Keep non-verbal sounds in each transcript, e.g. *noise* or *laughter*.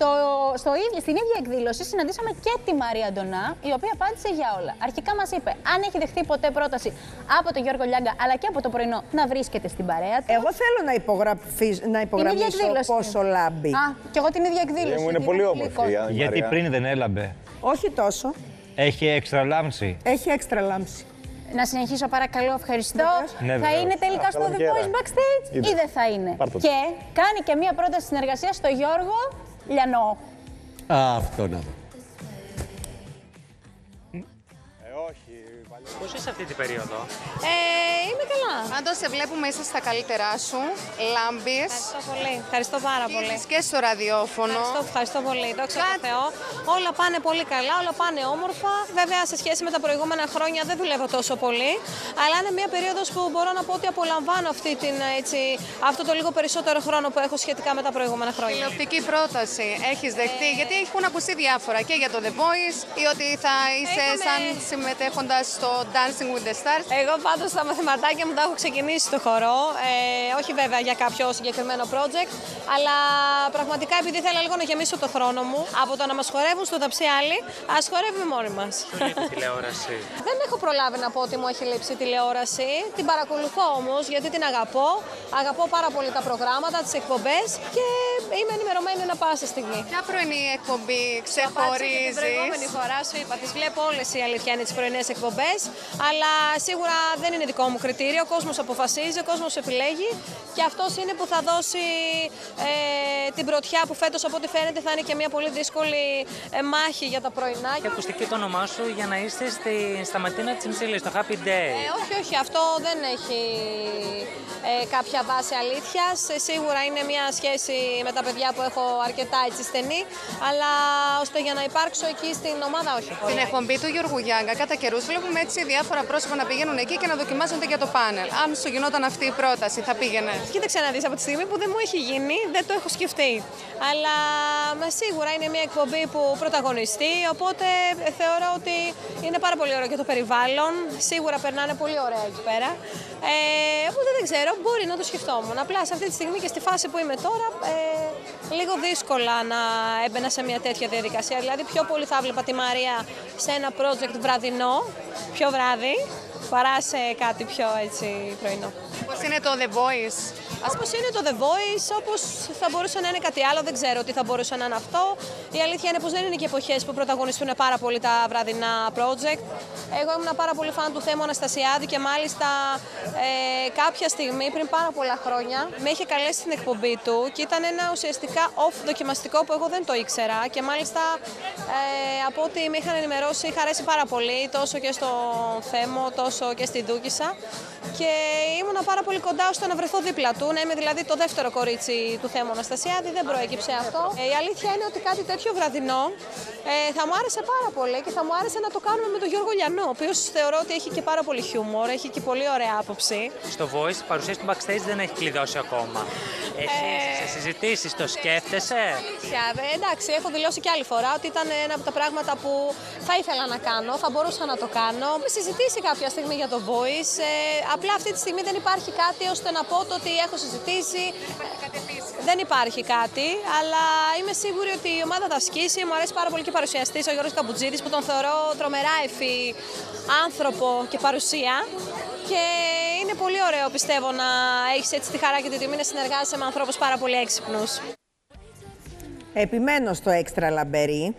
Στο, στο ίδιο, στην ίδια εκδήλωση συναντήσαμε και τη Μαρία Ντονά, η οποία απάντησε για όλα. Αρχικά μας είπε αν έχει δεχτεί ποτέ πρόταση από τον Γιώργο Λιάγκα αλλά και από το πρωινό να βρίσκεται στην παρέα του. Εγώ θέλω να, υπογραφείς- να υπογραμμίσω εκδήλωση. πόσο λάμπει. Α, και εγώ την ίδια εκδήλωση. Ε, μου είναι Είδα πολύ κόσμο. όμορφη. η Γιατί Μαρία. πριν δεν έλαμπε. Όχι τόσο. Έχει έξτρα λάμψη. Έχει έξτρα λάμψη. Να συνεχίσω παρακαλώ, ευχαριστώ. Ναι, θα βεβαίως. είναι τελικά Α, στο The καλοκαίρα. Voice Backstage Είδε. ή δεν θα είναι. Πάρ' το. Και κάνει και μία πρόταση συνεργασίας στο Γιώργο Λιανό. Α, αυτό να δω. Πώς είσαι αυτή την περίοδο, Ε, είμαι καλά. Πάντως σε βλέπουμε είσαι στα καλύτερά σου, λάμπεις Ευχαριστώ πολύ. Ευχαριστώ πάρα πολύ. και στο ραδιόφωνο. Ευχαριστώ, ευχαριστώ πολύ. Δόξα τω Θεώ. Όλα πάνε πολύ καλά, όλα πάνε όμορφα. Βέβαια, σε σχέση με τα προηγούμενα χρόνια δεν δουλεύω τόσο πολύ. Αλλά είναι μια περίοδος που μπορώ να πω ότι απολαμβάνω αυτή την, έτσι, αυτό το λίγο περισσότερο χρόνο που έχω σχετικά με τα προηγούμενα χρόνια. Τηλεοπτική πρόταση έχεις δεχτεί, γιατί έχουν ακουστεί διάφορα και για το The Voice ή ότι θα είσαι Είχαμε- σαν συμμετέχοντας στο Dancing with the Stars. Εγώ πάντως τα μαθηματάκια μου τα έχω ξεκινήσει στο χορό. Ε, όχι βέβαια για κάποιο συγκεκριμένο project, αλλά πραγματικά επειδή ήθελα λίγο να γεμίσω το χρόνο μου από το να μας χορεύουν στο ταψί άλλοι, ας χορεύουμε μόνοι μας. Σου λείπει τηλεόραση. *laughs* Δεν έχω προλάβει να πω ότι μου έχει λείψει η τηλεόραση. Την παρακολουθώ όμως γιατί την αγαπώ. Αγαπώ πάρα πολύ τα προγράμματα, τις εκπομπές και είμαι ενημερωμένη να πάσα στιγμή. Ποια πρωινή εκπομπή Απάντησα και την προηγούμενη ξεχωρίζει. φορά σου είπα, τις βλέπω όλες οι αλήθεια είναι τις πρωινές εκπομπές, αλλά σίγουρα δεν είναι δικό μου κριτήριο, ο κόσμος αποφασίζει, ο κόσμος επιλέγει και αυτός είναι που θα δώσει ε, την πρωτιά που φέτος από ό,τι φαίνεται θα είναι και μια πολύ δύσκολη ε, μάχη για τα πρωινά. Και ακουστική το όνομά σου για να είστε στη, στα Ματίνα Τσιμψίλη, στο Happy Day. Ε, όχι, όχι, αυτό δεν έχει ε, κάποια βάση αλήθειας. Ε, σίγουρα είναι μια σχέση με τα παιδιά που έχω αρκετά έτσι στενή, αλλά ώστε για να υπάρξω εκεί στην ομάδα όχι. Την εκπομπή του Γιώργου Γιάγκα, κατά καιρούς βλέπουμε έτσι διάφορα πρόσωπα να πηγαίνουν εκεί και να δοκιμάζονται για το πάνελ. Αν σου γινόταν αυτή η πρόταση, θα πήγαινε; Κοίταξε να δεις, από τη στιγμή που δεν μου έχει γίνει, δεν το έχω σκεφτεί. Αλλά μα, σίγουρα είναι μια εκπομπή που πρωταγωνιστεί, οπότε ε, θεωρώ ότι είναι πάρα πολύ ωραίο για το περιβάλλον. Σίγουρα περνάνε πολύ ωραία εκεί πέρα. Ε, οπότε δεν ξέρω, μπορεί να το σκεφτόμουν. Απλά σε αυτή τη στιγμή και στη φάση που είμαι τώρα, ε, λίγο δύσκολα να έμπαινα σε μια τέτοια διαδικασία. Δηλαδή, πιο πολύ θα έβλεπα τη Μαρία σε ένα project βραδινό, πιο βράδυ, παρά σε κάτι πιο έτσι πρωινό. Πώς είναι το The Voice. Όπω είναι το The Voice, όπως θα μπορούσε να είναι κάτι άλλο, δεν ξέρω τι θα μπορούσε να είναι αυτό. Η αλήθεια είναι πως δεν είναι και εποχές που πρωταγωνιστούν πάρα πολύ τα βραδινά project. Εγώ ήμουν πάρα πολύ φαν του Θέμου Αναστασιάδη και μάλιστα ε, κάποια στιγμή, πριν πάρα πολλά χρόνια, με είχε καλέσει στην εκπομπή του και ήταν ένα ουσιαστικά off δοκιμαστικό που εγώ δεν το ήξερα και μάλιστα ε, από ό,τι με είχαν ενημερώσει είχα αρέσει πάρα πολύ τόσο και στο Θέμο τόσο και στη Δούκησα και ήμουνα πάρα πολύ κοντά ώστε να βρεθώ δίπλα του, να είμαι δηλαδή το δεύτερο κορίτσι του Θέμου Αναστασιάδη, δεν προέκυψε αυτό. Ε, η αλήθεια είναι ότι κάτι τέτοιο βραδινό ε, θα μου άρεσε πάρα πολύ και θα μου άρεσε να το κάνουμε με τον Γιώργο Λιανό, ο οποίος θεωρώ ότι έχει και πάρα πολύ χιούμορ, έχει και πολύ ωραία άποψη. Στο Voice η παρουσίαση του backstage δεν έχει κλειδώσει ακόμα. Εσύ σε συζητήσεις το σκέφτεσαι; Αλήθεια, ε, εντάξει, έχω δηλώσει και άλλη φορά ότι ήταν ένα από τα πράγματα που θα ήθελα να κάνω, θα μπορούσα να το κάνω. Έχουμε συζητήσει κάποια στιγμή για το Voice. Ε, απλά αυτή τη στιγμή δεν υπάρχει κάτι ώστε να πω το ότι έχω συζητήσει. Δεν υπάρχει κάτι, αλλά είμαι σίγουρη ότι η ομάδα θα σκίσει. Μου αρέσει πάρα πολύ και ο παρουσιαστής ο Γιώργος Καμπουτζίδης που τον θεωρώ τρομερά ευφύ άνθρωπο και παρουσία. Και είναι πολύ ωραίο πιστεύω να έχεις έτσι τη χαρά και τη τιμή να συνεργάζεσαι με ανθρώπους πάρα πολύ έξυπνους. Επιμένω στο έξτρα λαμπερί.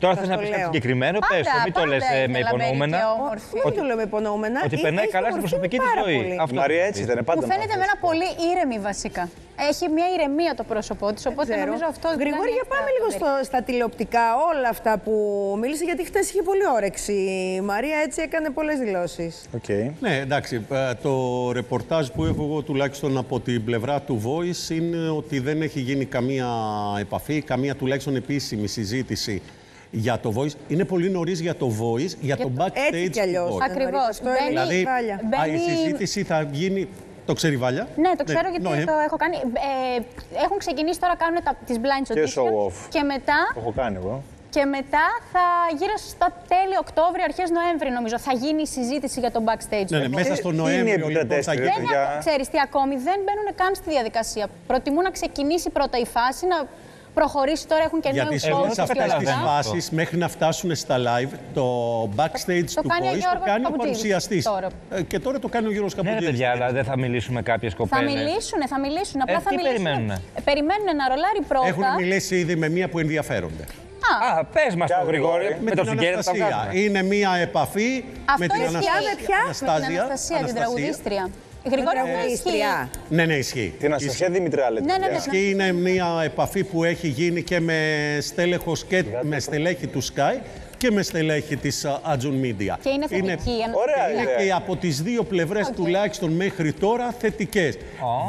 Τώρα Σας θες να το πει κάτι λέω. συγκεκριμένο, Πάντα, πες το, μην το πάντα λες με είναι λαμπερή υπονοούμενα. και όμορφη. Δεν το λέω με υπονοούμενα. Ότι Ε, περνάει έχει καλά στην μορφή προσωπική τη πάρα ζωή. πολύ. Αυτό. Η Μαρία έτσι ήταν, πάντα. Μου φαίνεται εμένα πολύ ήρεμη βασικά. Έχει μια ηρεμία το πρόσωπό της, οπότε Ξέρω. νομίζω αυτό. Γρηγόρη, για πάμε λίγο στο, στα τηλεοπτικά, όλα αυτά που μίλησε, γιατί χθες είχε πολύ όρεξη. Η Μαρία έτσι έκανε πολλές δηλώσεις. Οκ. Ναι, εντάξει. ε, Το ρεπορτάζ που έχω εγώ τουλάχιστον από την πλευρά του Voice είναι ότι δεν έχει γίνει καμία επαφή, καμία τουλάχιστον επίσημη συζήτηση για το Voice. Είναι πολύ νωρίς για το Voice, για το backstage Έτσι κι του αλλιώς. Voice. Ακριβώς. Αυτό Μπαίνει- έλεγε η Δηλαδή, Βάλια. α, η Μπαίνει- συζήτηση θα γίνει. Το ξέρει η Βάλια; Ναι, το ξέρω γιατί ναι, το έχω κάνει. Ε, έχουν ξεκινήσει τώρα, κάνουν τα, τις blind Και audition show off. και μετά, Το έχω κάνει εγώ. και μετά θα γύρω στα τέλη Οκτώβρη, αρχές Νοέμβρη νομίζω, θα γίνει η συζήτηση για το backstage. Ναι, ναι, του μέσα Voice. στο είναι Νοέμβριο λοιπόν, θα επικρατέστερη, γίνει. Δεν παιδιά. ακ- ξέρεις τι ακόμη, δεν μπαίνουν καν στη διαδικασία. Προτιμούν να ξεκινήσει πρώτα η φάση, να προχωρήσει τώρα, έχουν και Γιατί νέου σε εγώ όλες δεν αυτέ τις καταλαβαίνω αυτό. φάσεις, μέχρι να φτάσουν στα live, το backstage Το του κάνει ο Voice το Γιώργος κάνει ο Καπουτζίδης παρουσιαστής. τώρα. Και τώρα το κάνει ο Γιώργος Ναι, ρε Καπουτζίδης. παιδιά, αλλά δεν θα μιλήσουμε κάποιες Θα κοπέλες. μιλήσουν, θα μιλήσουν. Απλά Ε, θα τι μιλήσουν. περιμένουνε; Ε, Περιμένουν να ρολάρει πρώτα. Έχουν μιλήσει ήδη με μία που ενδιαφέρονται. Α, πες μας το Γρηγόρη. Με, Με το την συγκέρι θα τα Αναστασία. βγάζουμε. Είναι μία επαφή Αυτό με την ισχύει. Αναστασία. Με ποια; Με την Αναστάζια. Αναστασία, την Αναστασία. τραγουδίστρια. Η Γρηγόρη αυτό ισχύει. Τραγουδίστρια. Ναι, ναι, ισχύει. Την Αναστασία Δημητριά λέτε. Ναι, ναι, ναι. παιδιά. Και είναι μια επαφή που έχει γίνει και με στέλεχος και με στελέχη του Sky και με στελέχη της α, Ajun Media. Και είναι θετική. η Αναστασία. Ωραία, Είναι ιδέα. και από τις δύο πλευρές τουλάχιστον μέχρι τώρα θετικές.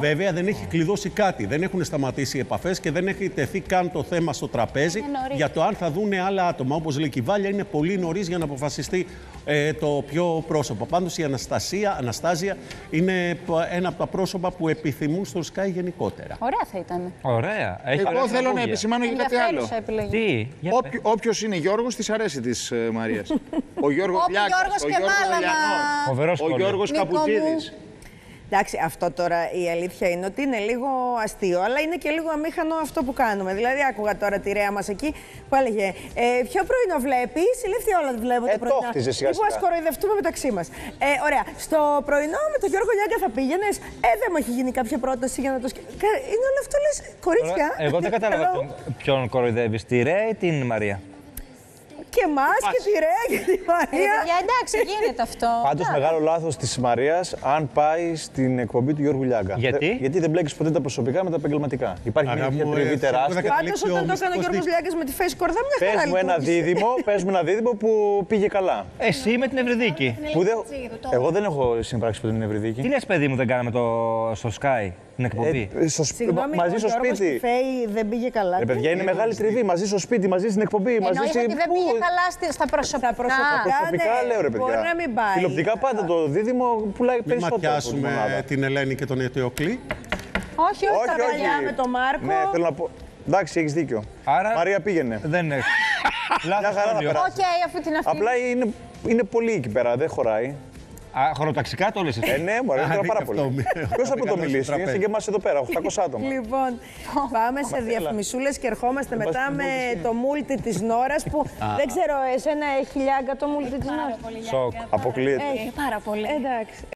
Βέβαια δεν έχει κλειδώσει κάτι, δεν έχουν σταματήσει οι επαφές και δεν έχει τεθεί καν το θέμα στο τραπέζι Είναι νωρίς. για το αν θα δούνε άλλα άτομα. Όπως λέει και η Βάλια είναι πολύ νωρίς για να αποφασιστεί ε, το πιο πρόσωπο. Πάντως η Αναστασία, Αναστάζια είναι π- ένα από τα πρόσωπα που επιθυμούν στο Sky γενικότερα. Ωραία θα ήταν. Ωραία. Έχει ωραία Εγώ θέλω να τραγούδια. επισημάνω και κάτι άλλο. Ενδιαφέρουσα επιλογή. Τι, για πες. Όποιος είναι Γιώργος, της αρέσει της Μαρίας. *laughs* Ο Γιώργος Όπου Λιάκας, Γιώργος ο και Γιώργος Μάλαμα. Γαλιανός, Φοβερός ο σχόλιο. Γιώργος Νίκο μου. Καπουτζίδης. Εντάξει, αυτό τώρα η αλήθεια είναι ότι είναι λίγο αστείο, αλλά είναι και λίγο αμήχανο αυτό που κάνουμε. Δηλαδή, άκουγα τώρα τη ρέα μας εκεί που έλεγε ε, Ποιο πρωινό βλέπεις, συλλήφθη όλα βλέπω Ε, το το πρωινό. χτίζε σιγά Λοιπόν, σιγά. α κοροϊδευτούμε μεταξύ μας. Ε, ωραία. Στο πρωινό με τον Γιώργο Λιάγκα θα πήγαινες; Ε, δεν μου έχει γίνει κάποια πρόταση για να το σκεφτεί. Είναι όλο αυτό λες, κορίτσια. Τώρα, Εγώ δεν κατάλαβα Hello. ποιον, ποιον κοροϊδεύεις, τη Ρέα ή την Μαρία. Και εμάς και τη Ρέα και τη Ε, Μαρία. παιδιά, εντάξει, γίνεται αυτό. Πάντως μεγάλο λάθος της Μαρίας αν πάει στην εκπομπή του Γιώργου Λιάγκα. Γιατί; Δε- γιατί δεν μπλέκεις ποτέ τα προσωπικά με τα επαγγελματικά. Υπάρχει μια Αγάπη μου, τριβή ε, τεράστια. θέλω να Πάντως καταλήξει ο όταν το έκανε ο μυστικός Γιώργος δείκτης. Λιάγκα με τη face κορδά, μια χαρά Πες μου ένα λειτουργήσε. δίδυμο, *laughs* πες μου ένα δίδυμο που πήγε καλά. Εσύ με την Ευρυδίκη. Που δεν... Εγώ δεν έχω συμπράξει ποτέ την Ευρυδίκη. Τι λες, παιδί μου, δεν κάναμε το, στο Sky; Την εκπομπή. Ε, στο σπ- Συγγνώμη, μαζί ο στο Γιώργος σπίτι. στη Φέη δεν πήγε καλά. Ρε παιδιά, είναι μεγάλη τριβή. Μαζί στο σπίτι, μαζί στην εκπομπή. Μαζί Εννοείς σε- ότι δεν Πού; πήγε καλά στη- στα προσωπικά; Στα προσωπικά. Προσωπικά ναι, λέω ρε παιδιά. μπορεί να μην πάει. Τηλεοπτικά πάντα το δίδυμο πουλάει Μην περισσότερο. από τη ματιάσουμε μονάδα. την Ελένη και τον Αιτιοκλή. Όχι, όχι, τα Όχι, παιδιά. όχι. με τον Μάρκο. Ναι, θέλω να πω. Εντάξει, έχεις δίκιο. Άρα- Μαρία πήγαινε. Δεν έχεις. Μια Λάθος χαρά θα σχόλιο. περάσεις. Οκ, αφού την αυτή. Απλά είναι, είναι πολύ εκεί πέρα, δεν χωράει. Α, χωροταξικά το λες εσύ; Ε, ναι, μπορεί να Α, είναι είναι πάρα και πολύ. αυτό. Ποιος θα *laughs* Καλό το στο μιλήσεις, τραπέζι. είναι και εμά εδώ πέρα, 800 *laughs* άτομα. Λοιπόν, πάμε σε διαφημισούλες και ερχόμαστε μετά με το μούλτι της Νόρας που δεν ξέρω, εσένα έχει λιάγκα το μούλτι της Νόρας; Σοκ. Αποκλείεται. Έχει πάρα πολύ. Εντάξει.